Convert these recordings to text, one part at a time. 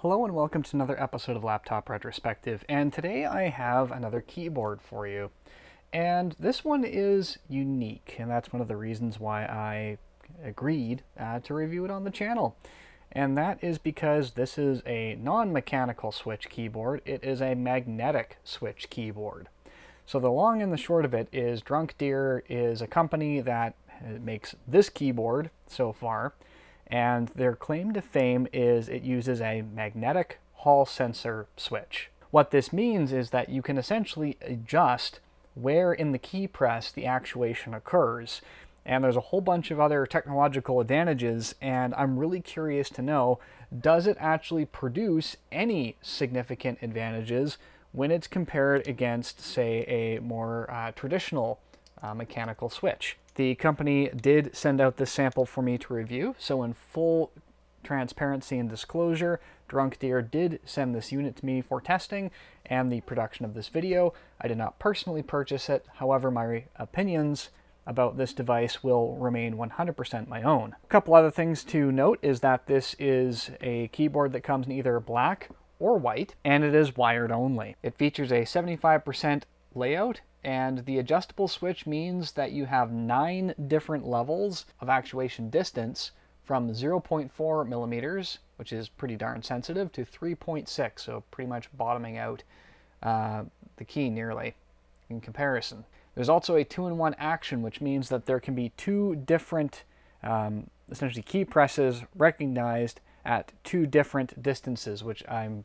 Hello and welcome to another episode of Laptop Retrospective, and today I have another keyboard for you. And this one is unique, and that's one of the reasons why I agreed uh, to review it on the channel. And that is because this is a non-mechanical switch keyboard, it is a magnetic switch keyboard. So the long and the short of it is Drunk Deer is a company that uh, makes this keyboard so far, and their claim to fame is it uses a magnetic hall sensor switch. What this means is that you can essentially adjust where in the key press the actuation occurs. And there's a whole bunch of other technological advantages, and I'm really curious to know, does it actually produce any significant advantages when it's compared against, say, a more uh, traditional uh, mechanical switch? The company did send out this sample for me to review, so in full transparency and disclosure, Drunk Deer did send this unit to me for testing and the production of this video. I did not personally purchase it, however my opinions about this device will remain 100% my own. A couple other things to note is that this is a keyboard that comes in either black or white, and it is wired only. It features a 75% layout and the adjustable switch means that you have nine different levels of actuation distance from 0.4 millimeters, which is pretty darn sensitive, to 3.6, so pretty much bottoming out uh, the key nearly in comparison. There's also a two-in-one action, which means that there can be two different, um, essentially key presses recognized at two different distances, which I'm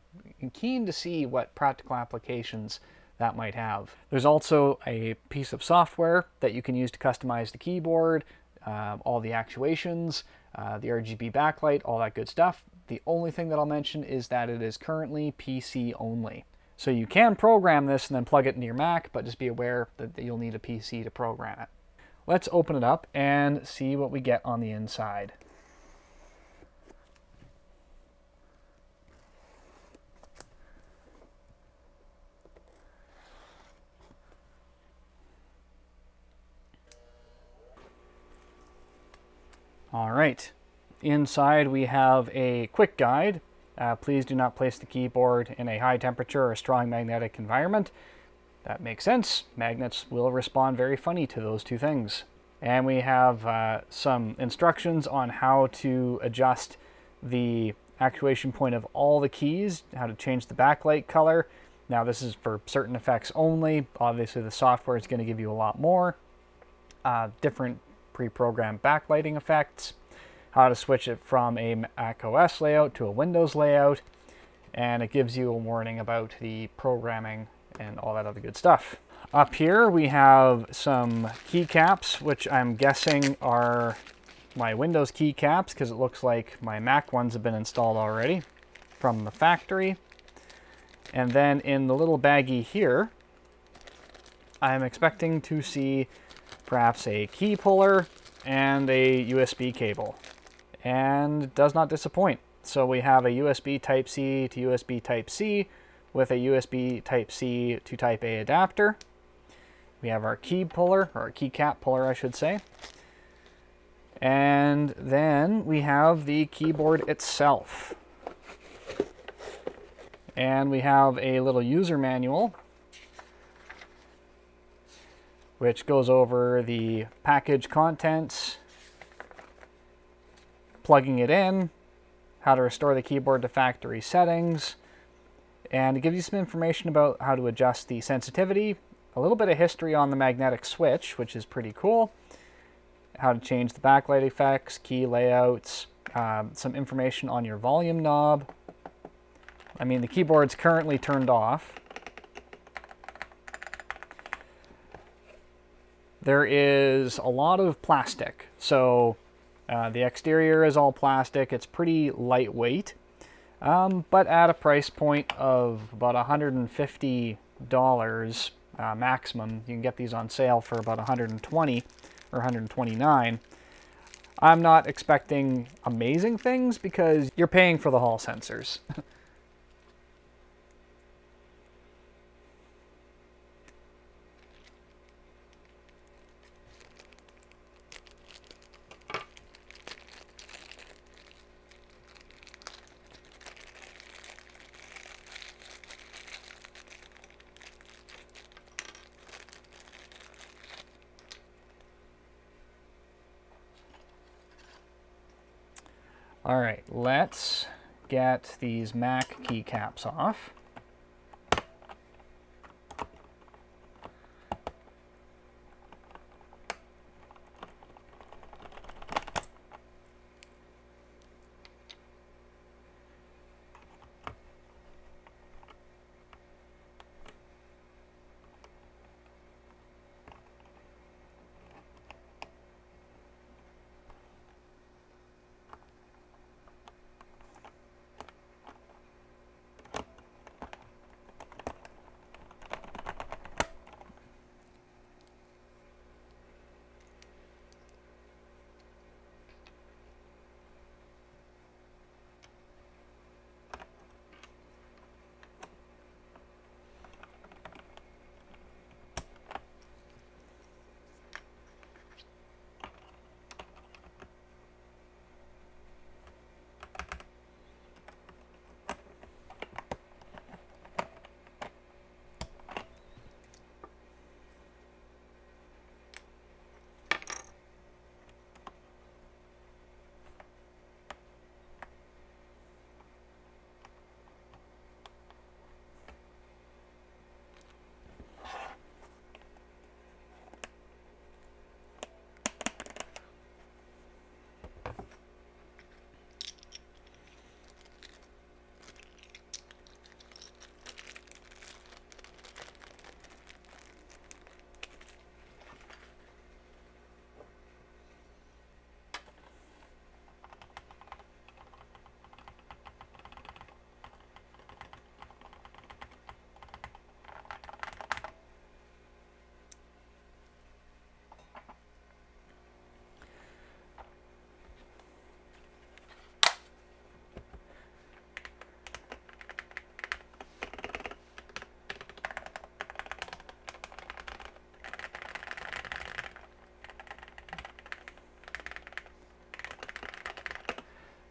keen to see what practical applications that might have. There's also a piece of software that you can use to customize the keyboard, uh, all the actuations, uh, the RGB backlight, all that good stuff. The only thing that I'll mention is that it is currently PC only. So you can program this and then plug it into your Mac, but just be aware that you'll need a PC to program it. Let's open it up and see what we get on the inside. All right, inside we have a quick guide. Uh, please do not place the keyboard in a high temperature or strong magnetic environment. That makes sense. Magnets will respond very funny to those two things. And we have uh, some instructions on how to adjust the actuation point of all the keys, how to change the backlight color. Now this is for certain effects only. Obviously the software is going to give you a lot more. Uh, different pre-programmed backlighting effects, how to switch it from a Mac OS layout to a Windows layout, and it gives you a warning about the programming and all that other good stuff. Up here we have some keycaps, which I'm guessing are my Windows keycaps because it looks like my Mac ones have been installed already from the factory. And then in the little baggie here, I'm expecting to see perhaps a key puller, and a USB cable. And does not disappoint. So we have a USB Type-C to USB Type-C with a USB Type-C to Type-A adapter. We have our key puller, or key cap puller I should say. And then we have the keyboard itself. And we have a little user manual which goes over the package contents, plugging it in, how to restore the keyboard to factory settings, and it gives you some information about how to adjust the sensitivity, a little bit of history on the magnetic switch, which is pretty cool, how to change the backlight effects, key layouts, um, some information on your volume knob. I mean, the keyboard's currently turned off, There is a lot of plastic. So uh, the exterior is all plastic. It's pretty lightweight, um, but at a price point of about $150 uh, maximum. You can get these on sale for about 120 or 129. I'm not expecting amazing things because you're paying for the hall sensors. All right, let's get these Mac keycaps off.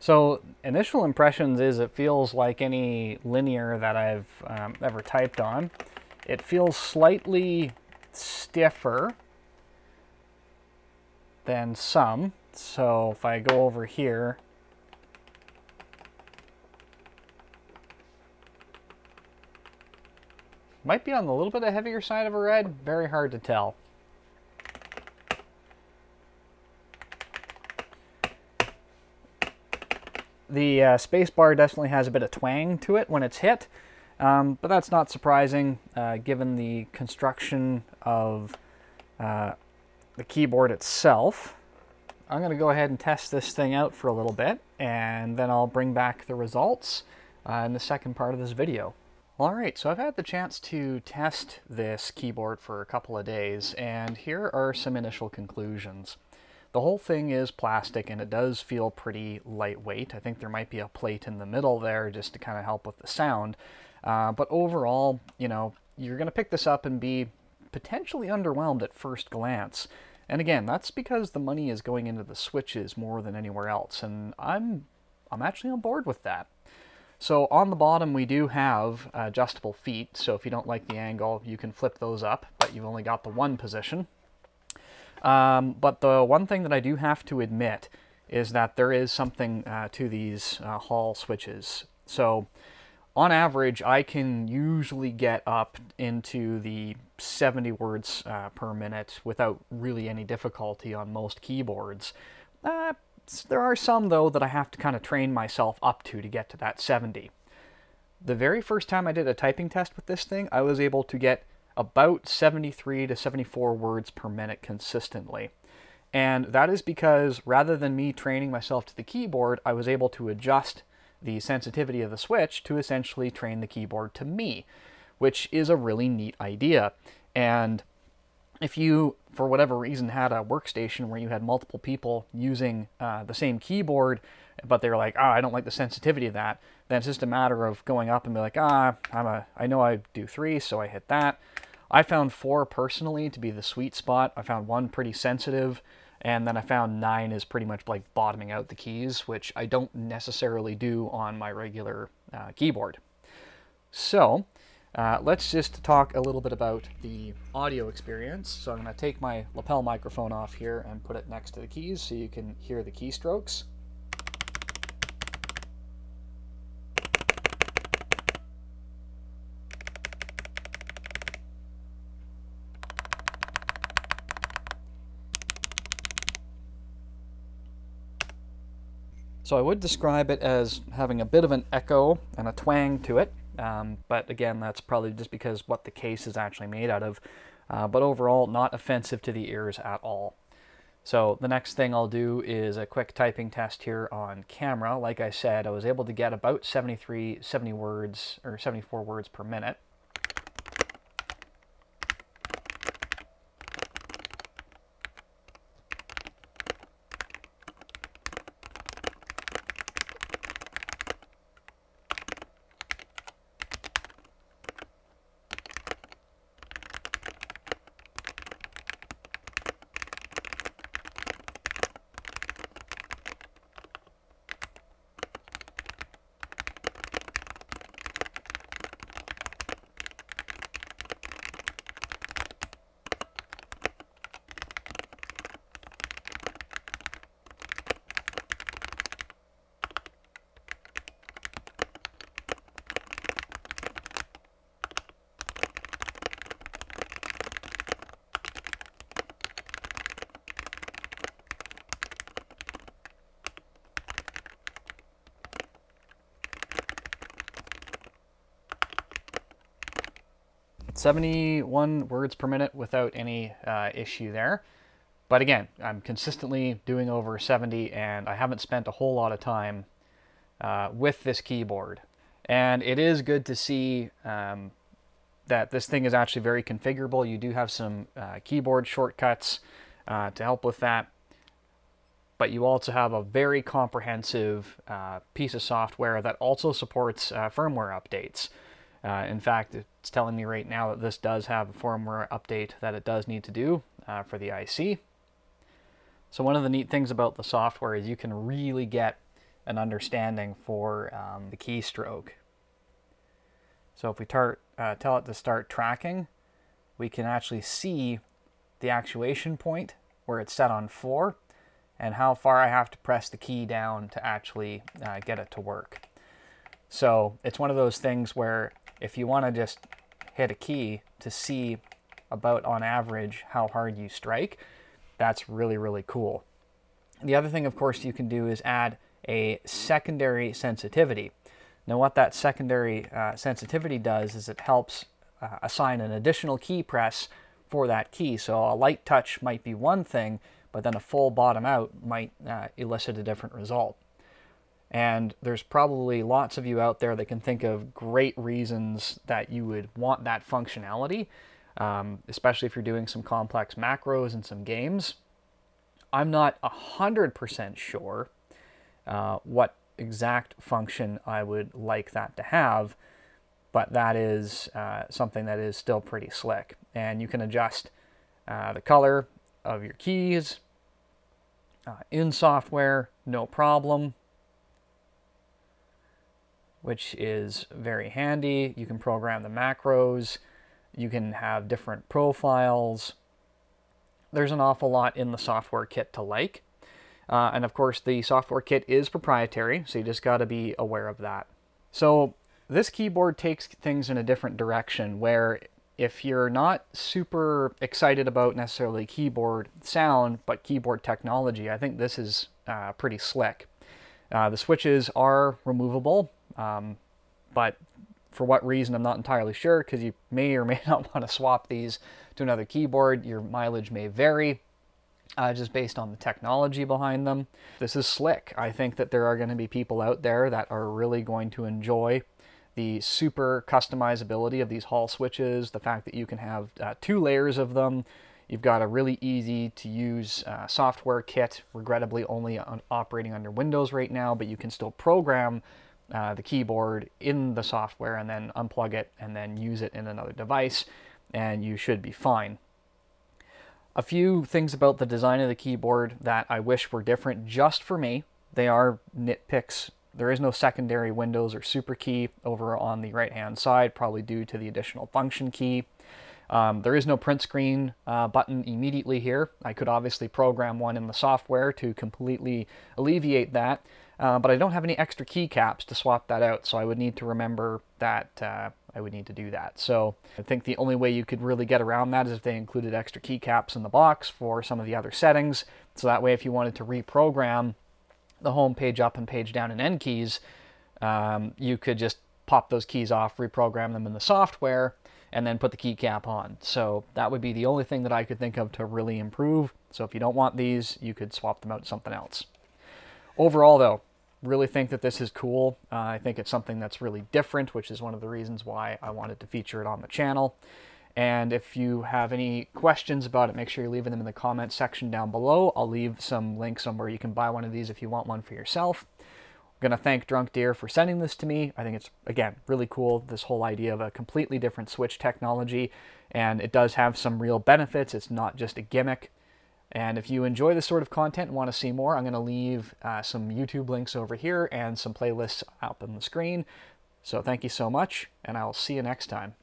So initial impressions is it feels like any linear that I've um, ever typed on. It feels slightly stiffer than some. So if I go over here, might be on a little bit of heavier side of a red, very hard to tell. The uh, spacebar definitely has a bit of twang to it when it's hit, um, but that's not surprising uh, given the construction of uh, the keyboard itself. I'm going to go ahead and test this thing out for a little bit, and then I'll bring back the results uh, in the second part of this video. Alright, so I've had the chance to test this keyboard for a couple of days, and here are some initial conclusions. The whole thing is plastic and it does feel pretty lightweight. I think there might be a plate in the middle there just to kind of help with the sound. Uh, but overall, you know, you're going to pick this up and be potentially underwhelmed at first glance. And again, that's because the money is going into the switches more than anywhere else, and I'm I'm actually on board with that. So on the bottom we do have adjustable feet, so if you don't like the angle, you can flip those up, but you've only got the one position. Um, but the one thing that I do have to admit is that there is something uh, to these uh, Hall switches. So on average, I can usually get up into the 70 words uh, per minute without really any difficulty on most keyboards. Uh, there are some, though, that I have to kind of train myself up to to get to that 70. The very first time I did a typing test with this thing, I was able to get about 73 to 74 words per minute consistently. And that is because rather than me training myself to the keyboard, I was able to adjust the sensitivity of the switch to essentially train the keyboard to me, which is a really neat idea. And if you, for whatever reason, had a workstation where you had multiple people using uh, the same keyboard, but they're like, ah, oh, I don't like the sensitivity of that, then it's just a matter of going up and be like, ah, I'm a, I know I do three, so I hit that. I found four personally to be the sweet spot. I found one pretty sensitive, and then I found nine is pretty much like bottoming out the keys, which I don't necessarily do on my regular uh, keyboard. So uh, let's just talk a little bit about the audio experience. So I'm going to take my lapel microphone off here and put it next to the keys so you can hear the keystrokes. So I would describe it as having a bit of an echo and a twang to it um, but again, that's probably just because what the case is actually made out of. Uh, but overall, not offensive to the ears at all. So the next thing I'll do is a quick typing test here on camera. Like I said, I was able to get about 73, 70 words or 74 words per minute. 71 words per minute without any uh, issue there. But again, I'm consistently doing over 70 and I haven't spent a whole lot of time uh, with this keyboard. And it is good to see um, that this thing is actually very configurable. You do have some uh, keyboard shortcuts uh, to help with that. But you also have a very comprehensive uh, piece of software that also supports uh, firmware updates. Uh, in fact, it's telling me right now that this does have a firmware update that it does need to do uh, for the IC. So one of the neat things about the software is you can really get an understanding for um, the keystroke. So if we uh, tell it to start tracking, we can actually see the actuation point where it's set on 4 and how far I have to press the key down to actually uh, get it to work. So it's one of those things where if you want to just hit a key to see about on average how hard you strike, that's really, really cool. The other thing, of course, you can do is add a secondary sensitivity. Now what that secondary uh, sensitivity does is it helps uh, assign an additional key press for that key. So a light touch might be one thing, but then a full bottom out might uh, elicit a different result. And there's probably lots of you out there that can think of great reasons that you would want that functionality, um, especially if you're doing some complex macros and some games. I'm not 100% sure uh, what exact function I would like that to have, but that is uh, something that is still pretty slick. And you can adjust uh, the color of your keys uh, in software, no problem which is very handy. You can program the macros. You can have different profiles. There's an awful lot in the software kit to like. Uh, and of course, the software kit is proprietary, so you just got to be aware of that. So this keyboard takes things in a different direction where if you're not super excited about necessarily keyboard sound, but keyboard technology, I think this is uh, pretty slick. Uh, the switches are removable, um, but for what reason, I'm not entirely sure because you may or may not want to swap these to another keyboard. Your mileage may vary uh, just based on the technology behind them. This is slick. I think that there are going to be people out there that are really going to enjoy the super customizability of these hall switches, the fact that you can have uh, two layers of them. You've got a really easy to use uh, software kit, regrettably only on operating under Windows right now, but you can still program uh, the keyboard in the software and then unplug it and then use it in another device and you should be fine. A few things about the design of the keyboard that I wish were different just for me. They are nitpicks. There is no secondary Windows or super key over on the right hand side, probably due to the additional function key. Um, there is no print screen uh, button immediately here. I could obviously program one in the software to completely alleviate that, uh, but I don't have any extra keycaps to swap that out, so I would need to remember that uh, I would need to do that. So I think the only way you could really get around that is if they included extra keycaps in the box for some of the other settings, so that way if you wanted to reprogram the home page up and page down and end keys, um, you could just pop those keys off, reprogram them in the software, and then put the keycap on. So that would be the only thing that I could think of to really improve. So if you don't want these, you could swap them out to something else. Overall though, really think that this is cool. Uh, I think it's something that's really different, which is one of the reasons why I wanted to feature it on the channel. And if you have any questions about it, make sure you're leaving them in the comments section down below. I'll leave some links on where you can buy one of these if you want one for yourself. I'm going to thank Drunk Deer for sending this to me. I think it's, again, really cool, this whole idea of a completely different switch technology. And it does have some real benefits. It's not just a gimmick. And if you enjoy this sort of content and want to see more, I'm going to leave uh, some YouTube links over here and some playlists up on the screen. So thank you so much, and I'll see you next time.